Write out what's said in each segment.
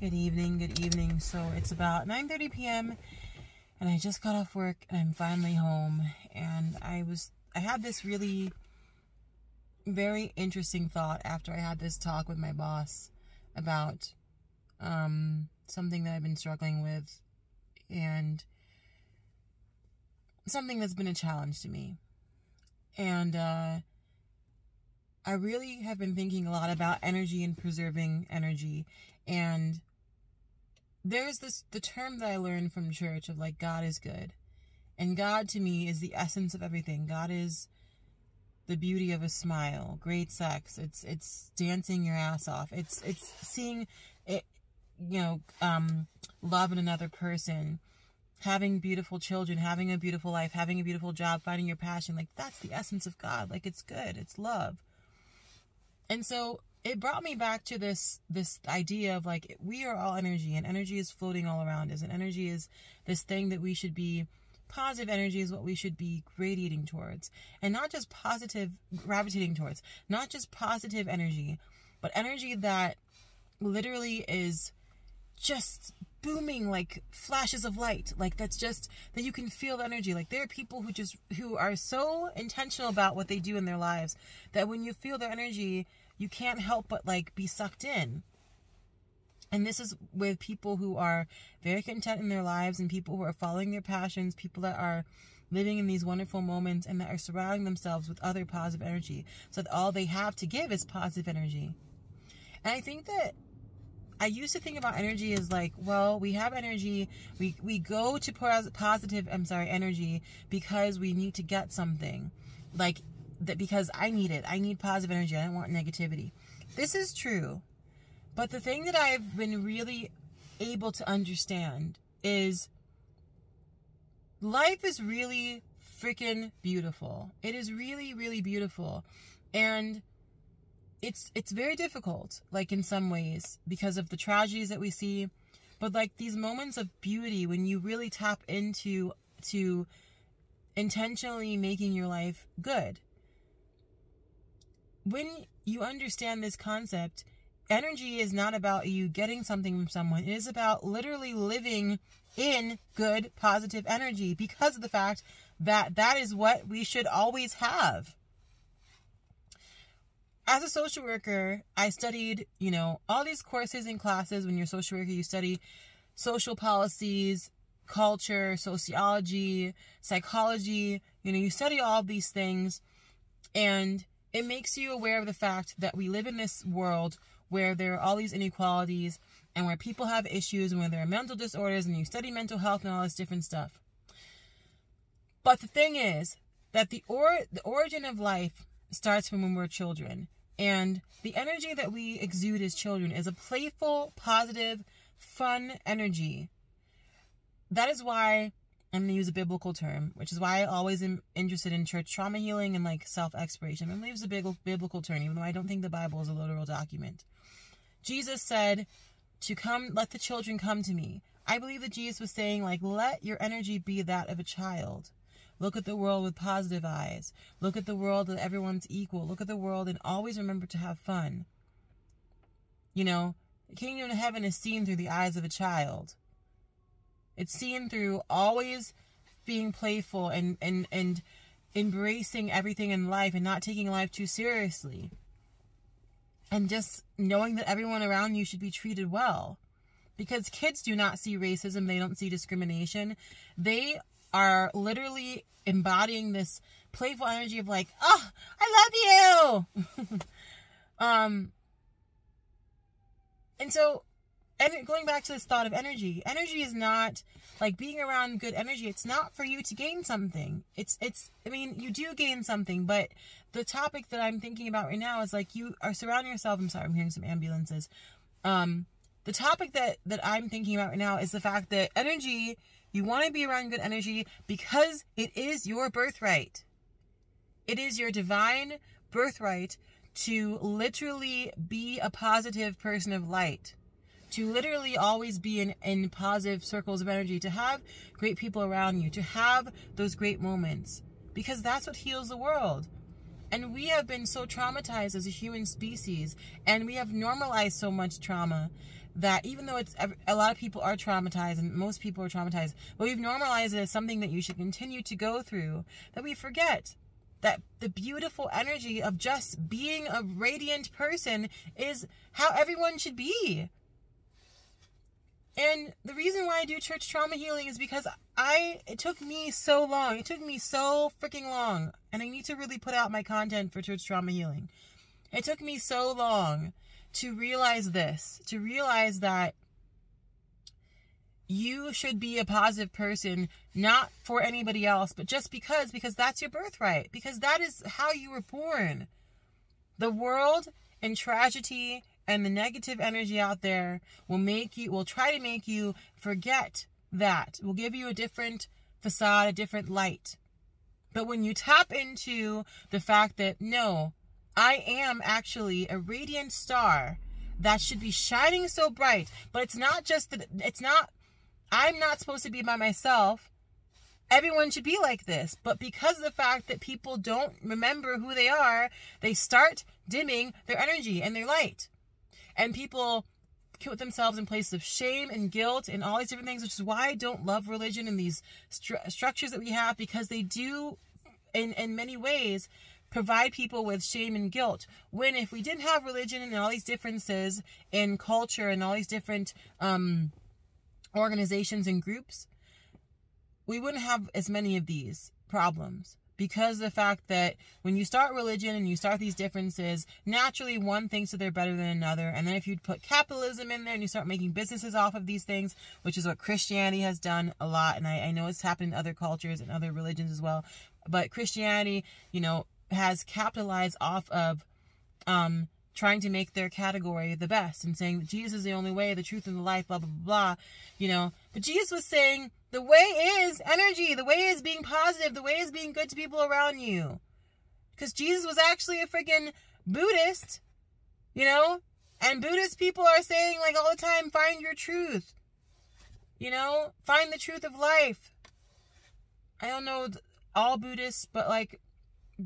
Good evening, good evening. So it's about 9:30 p.m. and I just got off work and I'm finally home and I was I had this really very interesting thought after I had this talk with my boss about um something that I've been struggling with and something that's been a challenge to me. And uh I really have been thinking a lot about energy and preserving energy and there's this the term that I learned from church of like God is good. And God to me is the essence of everything. God is the beauty of a smile, great sex. It's it's dancing your ass off. It's it's seeing it you know, um love in another person, having beautiful children, having a beautiful life, having a beautiful job, finding your passion. Like that's the essence of God. Like it's good. It's love. And so it brought me back to this this idea of like we are all energy and energy is floating all around us and energy is this thing that we should be positive energy is what we should be radiating towards. And not just positive gravitating towards not just positive energy but energy that literally is just booming like flashes of light like that's just that you can feel the energy. Like there are people who just who are so intentional about what they do in their lives that when you feel their energy you can't help but like be sucked in. And this is with people who are very content in their lives and people who are following their passions, people that are living in these wonderful moments and that are surrounding themselves with other positive energy so that all they have to give is positive energy. And I think that I used to think about energy as like, well, we have energy, we we go to positive, I'm sorry, energy because we need to get something. Like that because I need it. I need positive energy. I don't want negativity. This is true. But the thing that I've been really able to understand is life is really freaking beautiful. It is really really beautiful. And it's it's very difficult like in some ways because of the tragedies that we see, but like these moments of beauty when you really tap into to intentionally making your life good when you understand this concept, energy is not about you getting something from someone. It is about literally living in good, positive energy because of the fact that that is what we should always have. As a social worker, I studied, you know, all these courses and classes. When you're a social worker, you study social policies, culture, sociology, psychology. You know, you study all these things. And it makes you aware of the fact that we live in this world where there are all these inequalities and where people have issues and where there are mental disorders and you study mental health and all this different stuff. But the thing is that the or the origin of life starts from when we're children. And the energy that we exude as children is a playful, positive, fun energy. That is why I'm going to use a biblical term, which is why I always am interested in church trauma healing and like self exploration. I'm going to use a big, biblical term, even though I don't think the Bible is a literal document. Jesus said to come, let the children come to me. I believe that Jesus was saying, like, let your energy be that of a child. Look at the world with positive eyes. Look at the world that everyone's equal. Look at the world and always remember to have fun. You know, the kingdom of heaven is seen through the eyes of a child. It's seen through always being playful and, and, and embracing everything in life and not taking life too seriously. And just knowing that everyone around you should be treated well. Because kids do not see racism, they don't see discrimination. They are literally embodying this playful energy of like, oh, I love you. um, and so and going back to this thought of energy energy is not like being around good energy it's not for you to gain something. It's it's i mean you do gain something but the topic that i'm thinking about right now is like you are surrounding yourself i'm sorry i'm hearing some ambulances. Um the topic that that i'm thinking about right now is the fact that energy you want to be around good energy because it is your birthright. It is your divine birthright to literally be a positive person of light to literally always be in, in positive circles of energy, to have great people around you, to have those great moments, because that's what heals the world. And we have been so traumatized as a human species, and we have normalized so much trauma that even though it's a lot of people are traumatized and most people are traumatized, but we've normalized it as something that you should continue to go through, that we forget that the beautiful energy of just being a radiant person is how everyone should be. And the reason why I do church trauma healing is because I it took me so long. It took me so freaking long. And I need to really put out my content for church trauma healing. It took me so long to realize this, to realize that you should be a positive person, not for anybody else, but just because, because that's your birthright, because that is how you were born. The world and tragedy and the negative energy out there will make you, will try to make you forget that, will give you a different facade, a different light. But when you tap into the fact that, no, I am actually a radiant star that should be shining so bright, but it's not just that, it's not I'm not supposed to be by myself. Everyone should be like this. But because of the fact that people don't remember who they are, they start dimming their energy and their light. And people put themselves in places of shame and guilt and all these different things, which is why I don't love religion and these stru- structures that we have because they do, in, in many ways, provide people with shame and guilt. When if we didn't have religion and all these differences in culture and all these different um, organizations and groups, we wouldn't have as many of these problems because the fact that when you start religion and you start these differences, naturally one thinks that they're better than another. And then if you put capitalism in there and you start making businesses off of these things, which is what Christianity has done a lot, and I, I know it's happened in other cultures and other religions as well, but Christianity, you know, has capitalized off of um, trying to make their category the best and saying that Jesus is the only way, the truth, and the life, blah, blah, blah, you know. But Jesus was saying the way is energy, the way is being positive, the way is being good to people around you. Because Jesus was actually a freaking Buddhist, you know? And Buddhist people are saying, like, all the time, find your truth. You know? Find the truth of life. I don't know all Buddhists, but, like,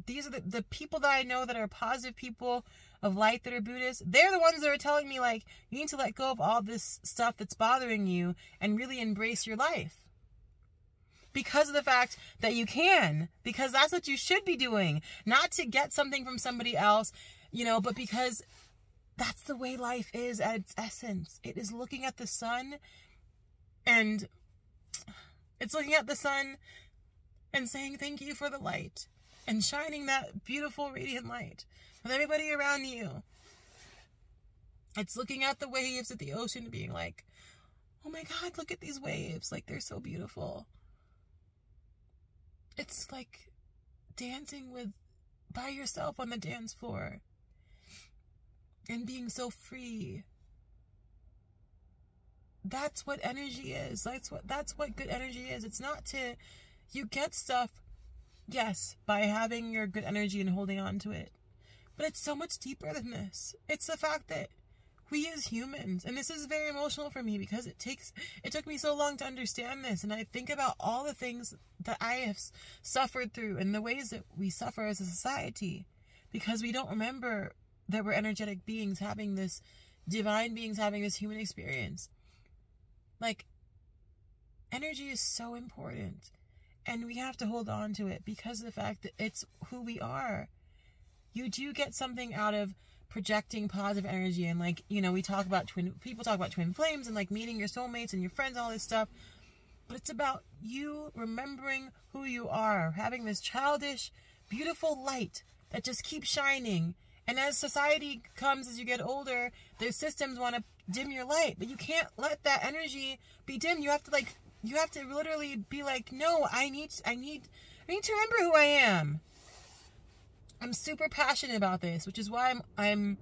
these are the, the people that I know that are positive people of light that are Buddhists, they're the ones that are telling me, like, you need to let go of all this stuff that's bothering you and really embrace your life. Because of the fact that you can, because that's what you should be doing. Not to get something from somebody else, you know, but because that's the way life is at its essence. It is looking at the sun and it's looking at the sun and saying thank you for the light and shining that beautiful radiant light with everybody around you. It's looking at the waves at the ocean being like, oh my God, look at these waves. Like they're so beautiful. It's like dancing with by yourself on the dance floor and being so free. That's what energy is. That's what that's what good energy is. It's not to you get stuff yes, by having your good energy and holding on to it. But it's so much deeper than this. It's the fact that we as humans, and this is very emotional for me because it takes it took me so long to understand this, and I think about all the things that I have suffered through and the ways that we suffer as a society because we don't remember that we're energetic beings having this divine beings having this human experience. Like energy is so important and we have to hold on to it because of the fact that it's who we are. You do get something out of projecting positive energy and like you know we talk about twin people talk about twin flames and like meeting your soulmates and your friends all this stuff but it's about you remembering who you are having this childish beautiful light that just keeps shining. And as society comes as you get older their systems want to dim your light but you can't let that energy be dim you have to like you have to literally be like no i need i need i need to remember who i am I'm super passionate about this, which is why I'm I'm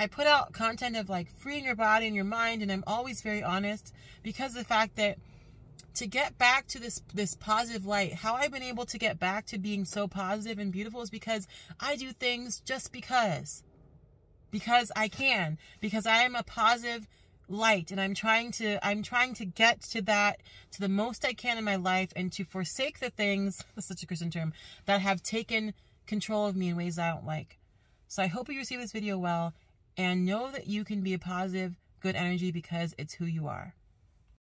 I put out content of like freeing your body and your mind and I'm always very honest because of the fact that to get back to this this positive light, how I've been able to get back to being so positive and beautiful is because I do things just because. Because I can, because I am a positive light and I'm trying to I'm trying to get to that to the most I can in my life and to forsake the things, that's such a Christian term, that have taken control of me in ways I don't like. So I hope you receive this video well and know that you can be a positive good energy because it's who you are.